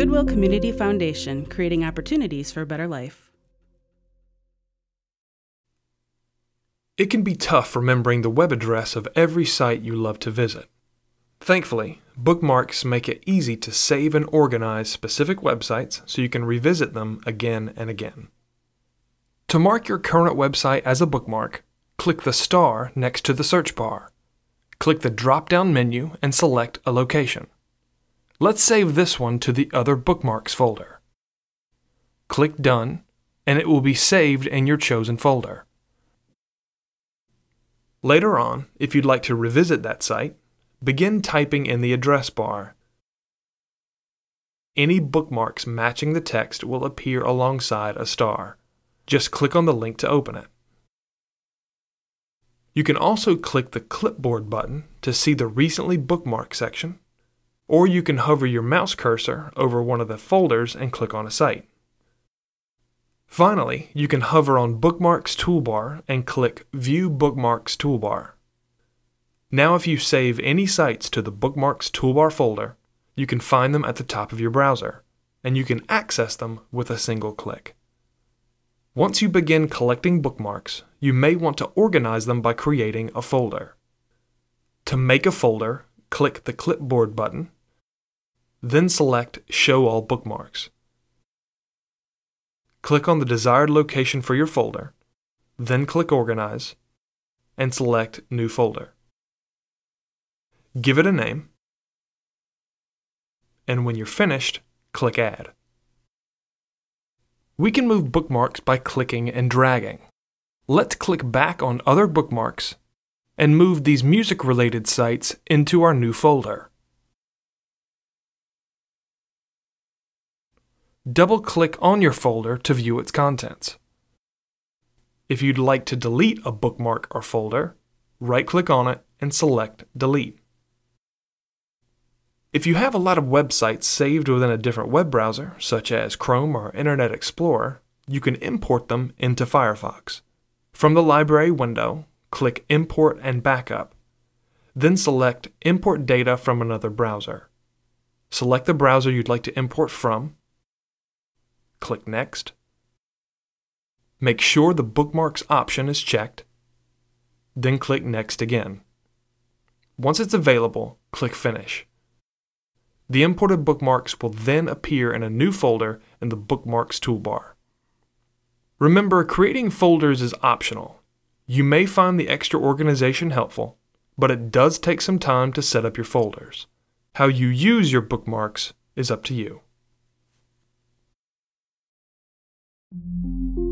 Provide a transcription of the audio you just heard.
Goodwill Community Foundation, creating opportunities for a better life. It can be tough remembering the web address of every site you love to visit. Thankfully, bookmarks make it easy to save and organize specific websites so you can revisit them again and again. To mark your current website as a bookmark, click the star next to the search bar. Click the drop down menu and select a location. Let's save this one to the Other Bookmarks folder. Click Done, and it will be saved in your chosen folder. Later on, if you'd like to revisit that site, begin typing in the address bar. Any bookmarks matching the text will appear alongside a star. Just click on the link to open it. You can also click the clipboard button to see the recently bookmarked section, or you can hover your mouse cursor over one of the folders and click on a site. Finally, you can hover on Bookmarks toolbar and click View Bookmarks toolbar. Now if you save any sites to the Bookmarks toolbar folder, you can find them at the top of your browser, and you can access them with a single click. Once you begin collecting bookmarks, you may want to organize them by creating a folder. To make a folder, click the Clipboard button, then select Show All Bookmarks. Click on the desired location for your folder, then click Organize, and select New Folder. Give it a name, and when you're finished, click Add. We can move bookmarks by clicking and dragging. Let's click back on Other Bookmarks and move these music-related sites into our new folder. Double-click on your folder to view its contents. If you'd like to delete a bookmark or folder, right-click on it and select Delete. If you have a lot of websites saved within a different web browser, such as Chrome or Internet Explorer, you can import them into Firefox. From the library window, click Import and Backup. Then select Import data from another browser. Select the browser you'd like to import from Click Next. Make sure the Bookmarks option is checked, then click Next again. Once it's available, click Finish. The imported bookmarks will then appear in a new folder in the Bookmarks toolbar. Remember, creating folders is optional. You may find the extra organization helpful, but it does take some time to set up your folders. How you use your bookmarks is up to you. Thank you.